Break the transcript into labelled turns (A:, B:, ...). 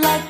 A: like